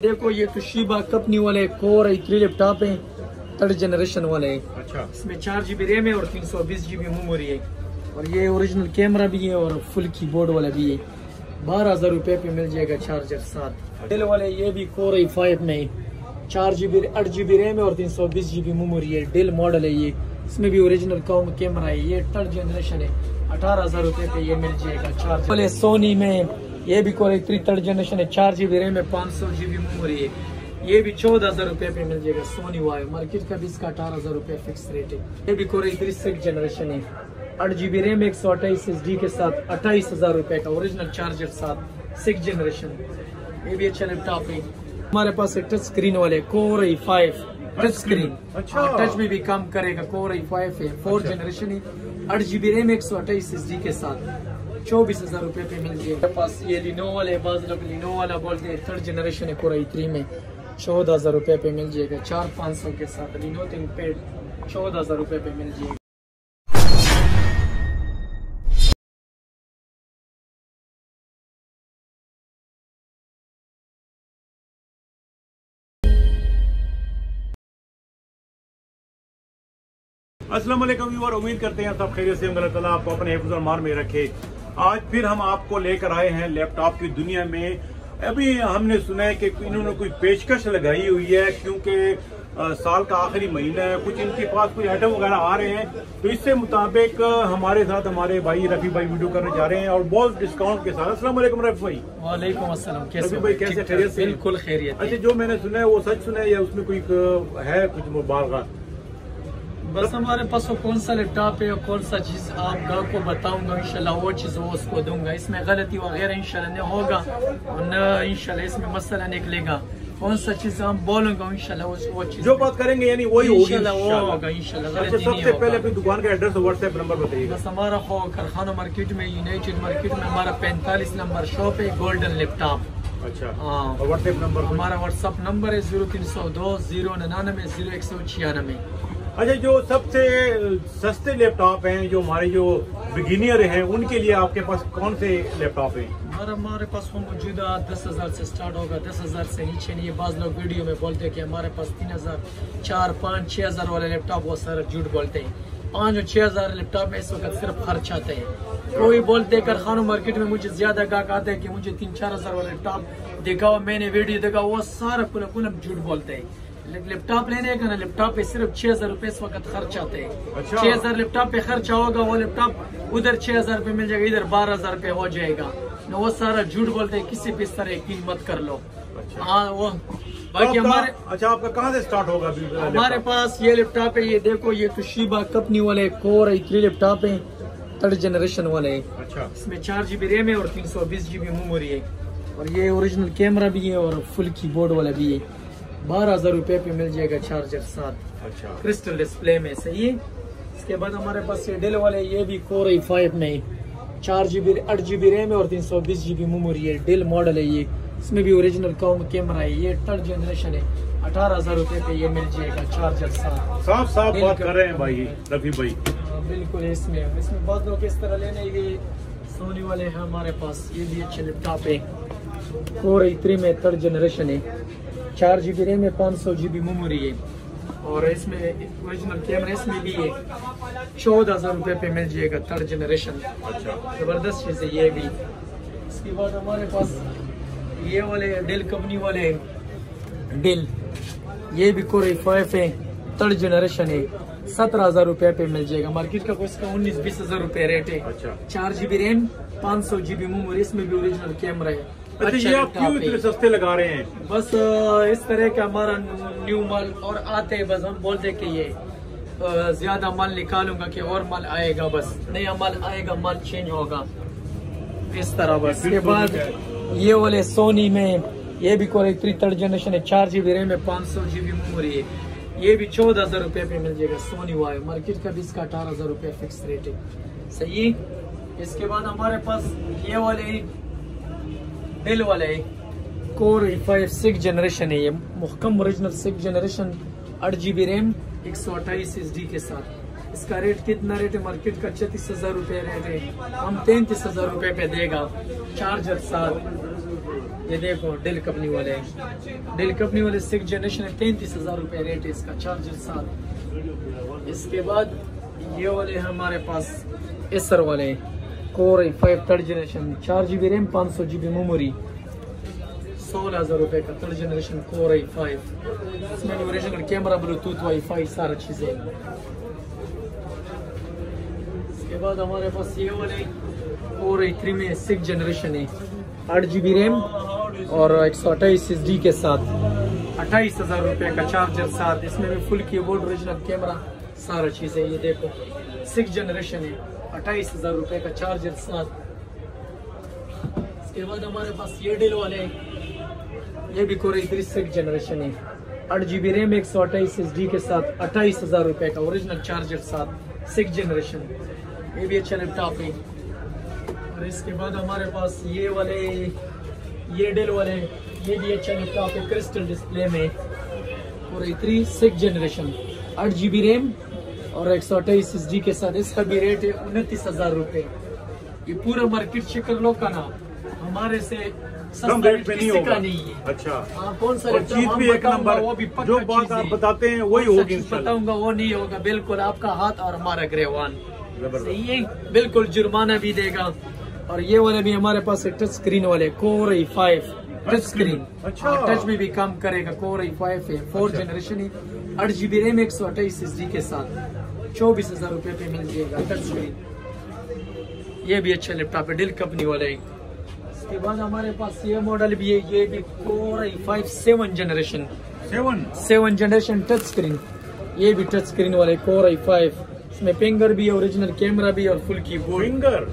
देखो ये Toshiba company वाले कोर थ्री लैपटॉप है थर्ड जनरेशन वाले अच्छा। इसमें चार जीबी रैम है और तीन सौ बीस जीबी मेमोरी है। और ये ओरिजिनल कैमरा भी है और फुल कीबोर्ड वाला भी है। बारह हज़ार रुपए पे मिल जाएगा चार्जर साथ। डेल वाले ये भी कोर आई फाइव में। चार जीबी आठ जीबी रैम है और तीन सौ बीस जीबी मेमोरी है। डेल मॉडल है ये। इसमें भी ओरिजिनल कॉम कैमरा है। ये थर्ड जनरेशन है। अठारह हज़ार रुपए पे ये मिल जाएगा चार्जर वाले सोनी में ये भी थ्री थर्ड जनरेशन है चार जीबी रैम है पाँच सौ जीबी मेमोरी है। ये भी चौदह हज़ार रुपए पे मिल जाएगा सोनी वाई मार्केट का भी इसका अठारह हज़ार रुपए फिक्स रेट है। ये भी कोर थ्री सिक्स जनरेशन है। आठ जीबी रैम एक सौ अट्ठाईस एस डी के साथ अट्ठाईस हज़ार रुपए का ओरिजिनल चार्जर साथ सिक्स जनरेशन ये भी अच्छा लैपटॉप है। हमारे पास एक टच स्क्रीन वाले core I five touch screen अच्छा। टच में भी काम करेगा। कोर आई फाइव है फोर जनरेशन है। आठ जीबी रैम एक सौ अट्ठाईस एस डी के साथ। चौबीस हज़ार रुपए पे मिल मेरे पास ये लिनो वाले बाज लोग लिनो वाला बोलते हैं थर्ड जनरेशन है कोर आई थ्री में। चौदह हज़ार रुपए पे मिल जाएगा चार पाँच सौ के साथ। लिनो थिंक पेड चौदह हज़ार रुपए पे मिल जाएगा अस्सलाम वालेकुम व्यूअर, उम्मीद करते हैं सब खैरियत से अल्लाह ताला आपको अपने हिफ्ज़ और मान में रखे। आज फिर हम आपको लेकर आए हैं लैपटॉप की दुनिया में। अभी हमने सुना है कि इन्होंने कोई पेशकश लगाई हुई है क्योंकि साल का आखिरी महीना है कुछ इनके पास कोई आइटम वगैरह आ रहे हैं। तो इससे मुताबिक हमारे साथ हमारे भाई रफी भाई वीडियो करने जा रहे हैं और बहुत डिस्काउंट के साथ। वालेकुम रफी भाई। वालेकुम रफी भाई कैसे? खैरियत बिल्कुल खैरियत अच्छा जो मैंने सुना है वो सच सुना है या उसमें कोई है कुछ मुबालगा बस हमारे पास वो कौन सा लैपटॉप है और कौन सा चीज़ आप गाँव को बताऊँगा इंशाल्लाह वो चीज़ वो उसको दूँगा। इसमें गलती वगैरह इंशाल्लाह नहीं होगा और न इंशाल्लाह इसमें मसला निकलेगा। कौन सा चीज़ हम बोलूँगा इंशाल्लाह वो चीज़ जो बात करेंगे यानी वही होगी। इंशाल्लाह वो होगा इंशाल्लाह अच्छा सबसे पहले अपनी दुकान का एड्रेस और व्हाट्सएप नंबर बताइएगा। बस हमारा खो कारखाना मार्केट में यूनाइटेड मार्केट में हमारा पैंतालीस नंबर शॉप है गोल्डन लैपटॉप अच्छा हाँ। व्हाट्सएप नंबर हमारा व्हाट्सअप नंबर है ज़ीरो तीन सौ दो ज़ीरो निन्यानवे ज़ीरो एक सौ छियानवे। अच्छा जो सबसे सस्ते लैपटॉप हैं, जो हमारे जो बिगिनियर हैं, उनके लिए आपके पास कौन से लैपटॉप हैं? हमारा पास वो मौजूदा दस हज़ार से स्टार्ट होगा, दस हज़ार से नीचे नहीं बाज लोग वीडियो में बोलते हैं कि हमारे पास तीन हज़ार, चार, पाँच, छह हज़ार वाले लैपटॉप वो सर झूठ बोलते हैं। पाँच और छह हज़ार लैपटॉप इस वक्त सिर्फ़ खर्च आते हैं। कोई बोलते कारखानों मार्केट में मुझे ज़्यादा गाहक आते हैं कि मुझे तीन, चार हज़ार वाला लैपटॉप देखा मैंने वीडियो देखा वो सारा कुल कुल झूठ बोलते हैं। लैपटॉप लेने का ना लैपटॉप पे सिर्फ़ छह हज़ार रूपए इस वक्त खर्च आते हैं। अच्छा। छह हज़ार लैपटॉप पे खर्चा होगा वो लैपटॉप उधर छह हज़ार पे मिल जाएगा इधर बारह हज़ार पे हो जाएगा। न वो सारा झूठ बोलते हैं किसी भी तरह यकीन मत कर लो। अच्छा। हाँ वो बाकी हमारे अच्छा आपका कहाँ से स्टार्ट होगा हमारे? पास ये लैपटॉप है ये देखो ये तुशिबा कंपनी वाले कोर थ्री लैपटॉप है थर्ड जनरेशन वाले। है अच्छा। इसमें चार जीबी रैम है और तीन सौ बीस जीबी मेमोरी है। और ये ओरिजिनल कैमरा भी है और फुल कीबोर्ड वाला भी है। बारह हज़ार रुपए पे मिल जाएगा चार्जर साथ। अच्छा। क्रिस्टल डिस्प्ले में सही? है इसके बाद हमारे पास ये डेल वाले ये भी कोर आई फाइव में चार जीबी आठ जीबी रैम है और तीन सौ बीस जीबी मेमोरी है। डेल मॉडल है ये। इसमें भी ओरिजिनल कॉम कैमरा है। ये थर्ड जनरेशन है। अठारह हज़ार रुपए पे ये मिल जाएगा चार्जर साथ। साफ़ साफ़ बात कर रहे हैं भाई रफी भाई। हाँ, बिल्कुल इसमें। इसमें बहुत लोग इस तरह लेने ये सोनी वाले हैं हमारे पास। ये भी अच्छे लैपटॉप है। फोर आई थ्री में थर्ड जनरेशन है। चार जी बी रैम है पाँच सौ जी बी मेमोरी है। और इसमें ओरिजिनल कैमरा इसमें भी है चौदह हज़ार रुपये पे मिल जाएगा थर्ड जनरेशन अच्छा। ज़बरदस्त चीज़ है ये भी। इसके बाद हमारे पास ये वाले डेल कंपनी वाले डेल ये भी कोर फाइव है थर्ड जनरेशन है। सत्रह हज़ार रुपये पे मिल जाएगा। मार्केट का कोई इसका उन्नीस बीस हज़ार रुपये रेट है। अच्छा। चार जीबी रैम पाँच सौ जी बी मेमोरी इसमें भी ओरिजिनल कैमरा है। अच्छा ये आप क्यों इतने सस्ते लगा रहे हैं? बस इस तरह का हमारा न्यू माल और आते हैं बस हम बोलते हैं कि ये ज़्यादा माल निकालूँगा कि और माल आएगा बस। नया माल आएगा माल चेंज होगा। इस तरह बस। इसके बाद ये वाले सोनी में ये भी कोई थ्री थर्ड जनरेशन है चार जीबी रैम है पाँच सौ जीबी मेमोरी है। ये भी चौदह हज़ार रुपये पे मिल जाएगा सोनी वाई मार्केट का भी इसका अठारह हज़ार रुपये फिक्स रेट है। सही? इसके बाद हमारे पास ये वाले डेल वाले कोर फाइव सिक्स जनरेशन है ये। मुहकम ओरिजिनल सिक्स जनरेशन आठ जी बी रैम एक सौ अट्ठाईस एस डी के साथ। इसका रेट कितना रेट है? मार्केट का छत्तीस हज़ार रुपये रेट है। हम तैंतीस हज़ार रुपये पे देगा। चार्जर साथ। ये देखो डेल कंपनी वाले। डेल कंपनी वाले सिक्स जनरेशन है, तैंतीस हज़ार रुपये रेट है इसका चार्जर साथ। इसके बाद ये वाले हमारे पास एसर वाले। Core I five third generation चार जी बी रैम पाँच सौ जी बी मेमोरी सोलह हज़ार रुपये का third generation core I five इसमें कैमरा ब्लूटूथ वाईफाई सारा चीज़ें इसके बाद हमारे पास ये वाले कोर आई थ्री में सिक्स जनरेशन है आठ जी बी रैम और एक सौ अट्ठाईस एस डी के साथ। अट्ठाईस हज़ार रुपये का चार्जर साथ, इसमें भी फुल कीबोर्ड ओरिजिनल कैमरा सारा चीज़, ये देखो। सिक्स जनरेशन है। अट्ठाईस हज़ार रुपये का चार्जर साथ। इसके बाद हमारे पास ये डील वाले ये भी कोर थ्री सिक्स जनरेशन है। आठ जी बी रैम एक सौ अट्ठाईस एस डी के साथ अट्ठाईस हज़ार रुपये का ओरिजिनल चार्जर साथ सिक्स जनरेशन ये भी अच्छा लैपटॉप है। और इसके बाद हमारे पास ये वाले, ये डेल वाले ये भी अच्छा लैपटॉप है क्रिस्टल डिस्प्ले में। और थ्री सिक्स जनरेशन आठ जी बी रैम और एक सौ अट्ठाईस एस के साथ इसका भी रेट है उनतीस हज़ार रूपए। ये पूरा मार्केट शिकर लो का नाम। हमारे से कम रेट पे नहीं होगा। नहीं है। अच्छा। हाँ, कौन सा और चीज़ भी एक नंबर। वो भी जो बात आप बताते हैं वही होगी बताऊँगा वो नहीं होगा। बिल्कुल आपका हाथ और हमारा ग्रेवान। सही है? बिल्कुल जुर्माना भी देगा। और ये वाले भी हमारे पास है टच स्क्रीन वाले core I five touch screen अच्छा। टच में भी काम करेगा। कोर आई फाइव है फोर जनरेशन है। आठ जी बी रैम एक सौ अट्ठाईस एस के साथ। चौबीस हज़ार रुपये पे मिल जाएगा टच स्क्रीन ये भी अच्छा लैपटॉप है डिल कंपनी वाले इसके बाद हमारे पास ये मॉडल भी है ये भी core I five seven generation seven seven generation touch screen ये भी टच स्क्रीन वाले कोर आई फाइव इसमें फिंगर भी है ओरिजिनल कैमरा भी और फुल की बोर्ड फिंगर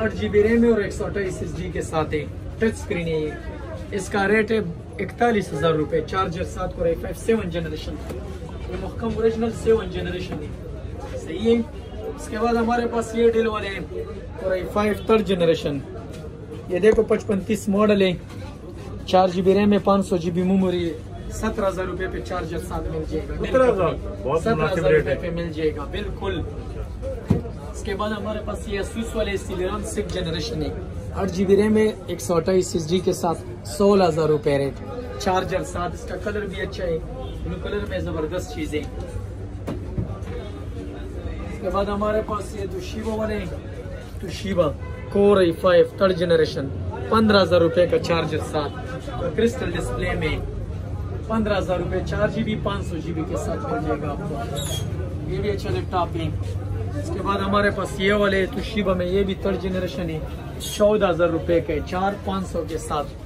आठ जी बी रैम है और एक सौ अट्ठाईस एस डी के साथ है। टच स्क्रीन है ये। इसका रेट है इकतालीस हज़ार रुपए चार्जर सात core I five seven generation ये मुहकम ओरिजिनल सेवन जनरेशन है। सही है। इसके बाद हमारे पास ये डील वाले हैं आई फाइव थर्ड जनरेशन ये देखो पचपन तीस मॉडल है। चार जी बी रैम है पाँच सौ जी बी मेमोरी है। सत्रह हज़ार रूपए पे चार्जर साथ मिल जाएगा। सत्रह हज़ार? रुपए है। पे मिल जाएगा बिल्कुल। इसके बाद हमारे पास ये Asus वाले सिलेरॉन सिक्स जनरेशन है। आठ जी बी रैम है एक सौ अट्ठाईस एस डी के साथ सोलह हज़ार रुपए रेट चार्जर साथ इसका कलर भी अच्छा है। ब्लू कलर में ज़बरदस्त चीज़ है। इसके बाद हमारे पास ये तुशिबा वाले Toshiba core I five third generation पंद्रह हज़ार रुपए का चार्जर साथ और क्रिस्टल डिस्प्ले में, पंद्रह हज़ार रुपए, चार जीबी पाँच सौ जीबी के साथ मिल जाएगा आपको। ये भी अच्छा लैपटॉप है। इसके बाद हमारे पास ये वाले तुशिबा में ये भी थर्ड जनरेशन है, चौदह हज़ार रुपए के, चार पाँच सौ के साथ।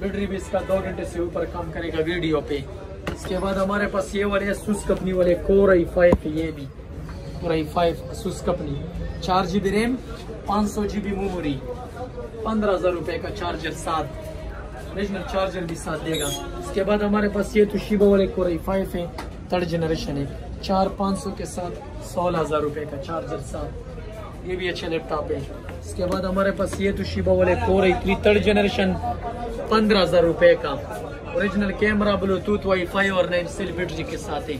बैटरी भी इसका दो घंटे से ऊपर काम करेगा वीडियो पे। इसके बाद हमारे पास ये वाले असूस कंपनी वाले कोर आई फाइव ये भी। Core I five Asus company चार जीबी रैम पाँच सौ जी बी मेमोरी पंद्रह हज़ार रुपए का चार्जर साथ। ओरिजिनल चार्जर भी साथ देगा। इसके बाद हमारे पास ये तो तुशिबा वाले कोर आई फाइव है थर्ड जनरेशन है। चार पाँच सौ के साथ सोलह हज़ार रुपए का चार्जर साथ। ये भी अच्छा लैपटॉप है। इसके बाद हमारे पास ये तो तुशिबा वाले core I three third generation पंद्रह हज़ार रुपए का। Original camera Bluetooth Wi WiFi और नाइन सेल बैटरी के साथ है।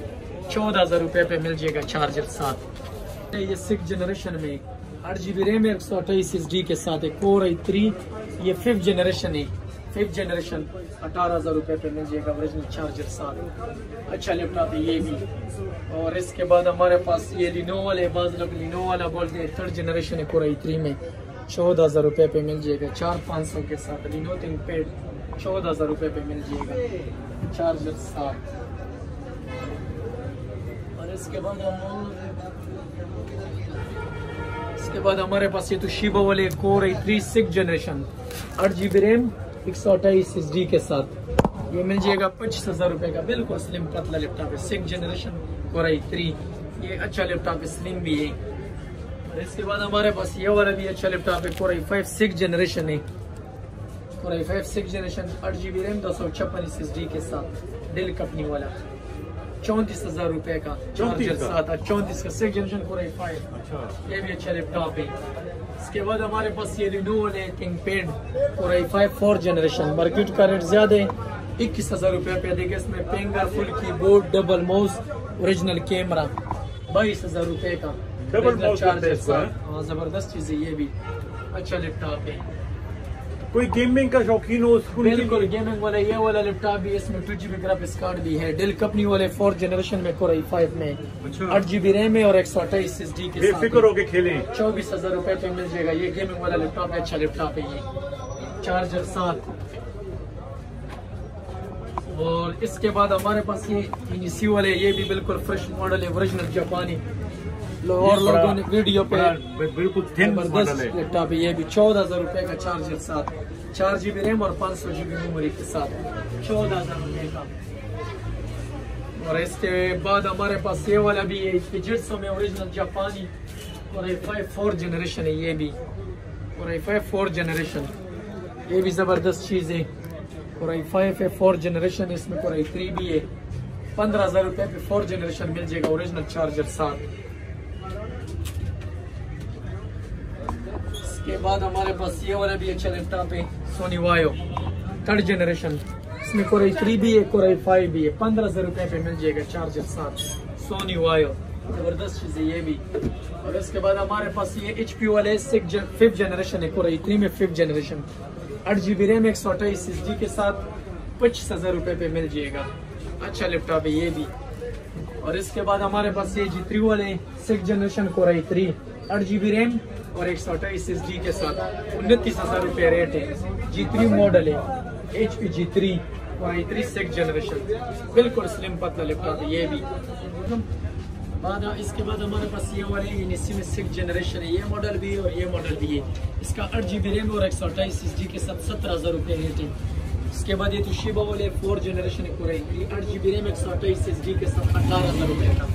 चौदह हज़ार रुपये पे मिल जाएगा चार्जर साथ। ये सिक्स जनरेशन में आठ जी बी रैम एक सौ अट्ठाईस एस डी के साथ है कोर आई थ्री ये फिफ्थ जनरेशन है। फिफ्थ जनरेशन अठारह हज़ार रुपये पे मिल जाएगा ओरिजिनल चार्जर साथ। अच्छा लैपटॉप है, ये भी। और इसके बाद हमारे पास ये लिनो वाले बाज लोग लिनो वाला बोलते हैं थर्ड जनरेशन है कोर आई थ्री में। चौदह हज़ार रुपये पे मिल जाएगा चार पाँच सौ के साथ। लिनो थिंग पेड चौदह हज़ार रुपये पे मिल जाएगा। चार्जर साथ। इसके बाद इसके बाद हमारे पास ये तो शिबा वाले core I three six generation आठ जी बी रैम एक सौ अट्ठाईस एस डी के साथ। ये मिल जाएगा पच्चीस हज़ार रुपए का। बिल्कुल स्लिम पतला लैपटॉप है। Six generation core I three ये अच्छा लैपटॉप है स्लिम भी है। और इसके बाद हमारे पास ये वाला भी अच्छा लैपटॉप है core I five six generation है। Core I five six generation आठ जी बी रैम दो सौ छप्पन एस डी के साथ। डेल कंपनी वाला। चौंतीस हज़ार रुपए का चार्जर का? साथ चौंतीस का। Six generation core I five अच्छा। ये भी अच्छा लैपटॉप है। इसके बाद हमारे पास ये रिन्यूअल है ThinkPad I five four generation market का रेट ज़्यादा है। इक्कीस हज़ार रुपये पे देगा इसमें पेंगर full keyboard double mouse original camera बाईस हज़ार रुपये का। हैं इसको, साथ। ज़बरदस्त चीज़ है ये भी। अच्छा लैपटॉप है। कोई गेमिंग का शौकीन हो बिल्कुल गेमिंग वाला ये वाला लैपटॉप भी इसमें टू जीबी ग्राफिक्स कार्ड भी है। डेल कंपनी वाले फोर्थ जनरेशन में कोर आई फाइव में अच्छा। आठ जीबी रैम है और एक सौ अट्ठाईस एस डी के साथ बेफिक्र होके खेलें। चौबीस हज़ार रूपए पे मिल जाएगा। ये गेमिंग वाला लैपटॉप है अच्छा लैपटॉप है ये। चार्जर साथ और इसके बाद हमारे पास ये सी वाले ये भी बिल्कुल फ्रेश मॉडल है ओरिजिनल जापानी लो- और लोगों ने वीडियो पे बिल्कुल लैपटॉप ये भी चौदह हज़ार रूपए का चार्जर साथ। चार जीबी रैम और पाँच सौ जीबी मेमोरी के साथ। चौदह हज़ार रूपए का। और इसके बाद हमारे पास ये वाला भी है इसके जिट्सो में ओरिजिनल जापानी और आई फाइव फोर जनरेशन है ये भी। और आई फाइव फोर जनरेशन ये भी ज़बरदस्त चीज़ है। और आई फाइव है फोर जनरेशन इसमें और आई थ्री भी है। पंद्रह हज़ार रुपये पे फोर जनरेशन मिल जाएगा ओरिजिनल चार्जर साथ। इसके बाद हमारे पास ये वाला भी अच्छा लैपटॉप है सोनी वायो थर्ड जनरेशन इसमें कोई थ्री भी है कोई फाइव भी है। पंद्रह हज़ार रुपये पे मिल जाएगा चार्जर साथ। सोनी वायो ज़बरदस्त चीज़ है ये भी। और इसके बाद हमारे पास ये एच पी वाले फिफ्थ जनरेशन है कोई थ्री में फिफ्थ जनरेशन आठ जी बी रैम एक सौ अट्ठाईस एस डी के साथ पच्चीस हज़ार रुपये पे मिल जाएगा। अच्छा लैपटॉप है ये भी। और इसके बाद हमारे पास ये जी थ्री वाले सिक्स जनरेशन कोर थ्री आठ जी बी रैम और एक सौ अट्ठाईस एस के साथ उनतीस हज़ार रुपये रेट है। जी थ्री मॉडल है। H P G three three six generation बिल्कुल स्लिम पतला लैपटॉप है, ये भी। बाद इसके बाद हमारे पास ये वाले इसी में सिक्स जनरेशन है। ये मॉडल भी और ये मॉडल भी है। इसका आठ जी बी रैम और एक सौ अट्ठाईस एस के साथ सत्रह हज़ार रुपये रेट है। इसके बाद ये तुशिबा वाले फोर जनरेशन है पूरे। आठ जी बी रैम एक सौ अट्ठाईस एस के साथ अठारह हज़ार रुपये का।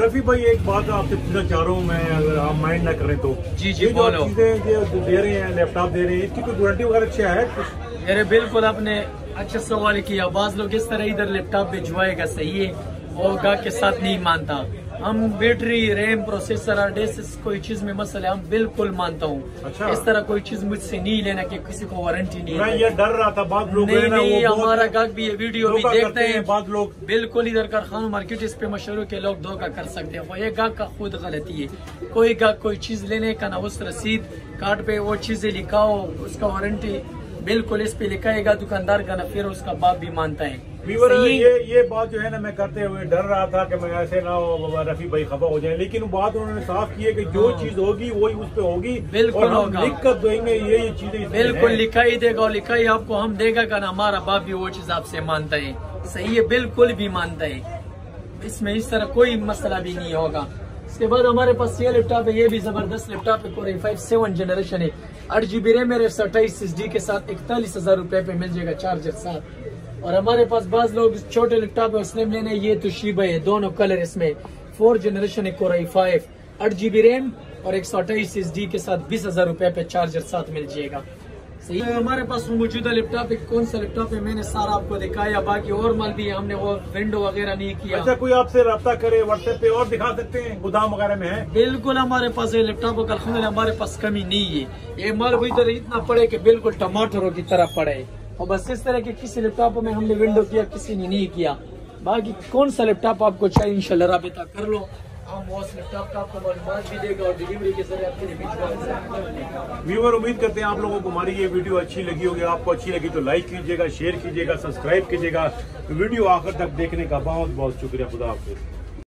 रफी भाई एक बात आपसे पूछना चाह रहा हूँ मैं अगर आप माइंड ना करें तो। जी, जी, जो बोलो। चीज़ें दे रहे हैं लैपटॉप दे रहे हैं इसकी कोई गारंटी वगैरह अच्छा है? अरे मेरे बिल्कुल आपने अच्छा सवाल किया। बाज लोग इस तरह इधर लैपटॉप भिजवाएगा सही है? और गाह के साथ नहीं मानता। हम बैटरी रैम प्रोसेसर और डेसिस कोई चीज़ में मसला है हम बिल्कुल मानता हूँ। अच्छा। इस तरह कोई चीज़ मुझसे नहीं लेना कि किसी को वारंटी नहीं मैं ये डर रहा था बाद लोग नहीं नहीं वो हमारा गाहक भी ये वीडियो भी देखते हैं बाद लोग। बिल्कुल इधर कारखाना मार्केट इस पे मशहूर के लोग धोखा कर सकते हैं। वो ये गाहक का खुद गलती है। कोई गाहक कोई चीज़ लेने का ना उस रसीद कार्ड पे वो चीज़ें लिखाओ उसका वारंटी बिल्कुल इस पे लिखाएगा दुकानदार का ना फिर उसका बाप भी मानता है। ये ये बात जो है ना मैं करते हुए डर रहा था कि मैं ऐसे ना हो, रफी भाई खफा हो जाए लेकिन बात उन्होंने साफ़ की है कि जो हाँ। चीज़ होगी वही उस पे होगी। बिल्कुल होगा। लिख कर देंगे ये ये चीज़ें बिल्कुल हैं। लिखाई देगा और लिखाई आपको हम देगा का ना हमारा बाप भी वो चीज़ आपसे मानता है। सही है बिल्कुल भी मानता है। इसमें इस तरह कोई मसला भी नहीं होगा। इसके बाद हमारे पास ये लैपटॉप है ये भी ज़बरदस्त लैपटॉप है कोर फाइव सेवन जनरेशन है। आठ जी बी रैम है अट्ठाईस एस डी के साथ इकतालीस हज़ार रुपए पे मिल जाएगा चार्जर साथ। और हमारे पास बाज लोग छोटे लैपटॉप है उसने लेने ये तो शीबा है, दोनों कलर इसमें। फोर जनरेशन एक कोर फाइव आठ जीबी रैम और एक सौ अट्ठाईस एस डी के साथ बीस हज़ार रुपए पे चार्जर साथ मिल जाएगा। सही। है हमारे पास मौजूदा लैपटॉप कौन सा लैपटॉप है? मैंने सारा आपको दिखाया बाकी और माल भी हमने वो विंडो वगैरह नहीं किया। अच्छा कोई आपसे रब्ता करे व्हाट्सएप पे और दिखा सकते हैं गोदाम वगैरह में है? बिल्कुल हमारे पास ये लैपटॉप का हमारे पास कमी नहीं है। ये माल भी इधर इतना पड़े की बिल्कुल टमाटरों की तरह पड़े। और बस इस तरह के किसी लैपटॉप में हमने विंडो किया किसी ने नहीं किया। बाकी कौन सा लैपटॉप आपको चाहिए इंशाल्लाह राबिता कर लो। लिए व्यूवर उम्मीद करते हैं आप लोगों को हमारी ये वीडियो अच्छी लगी होगी। आपको अच्छी लगी तो लाइक कीजिएगा शेयर कीजिएगा सब्सक्राइब कीजिएगा। वीडियो आखिर तक देखने का बहुत बहुत शुक्रिया। खुदा हाफिज।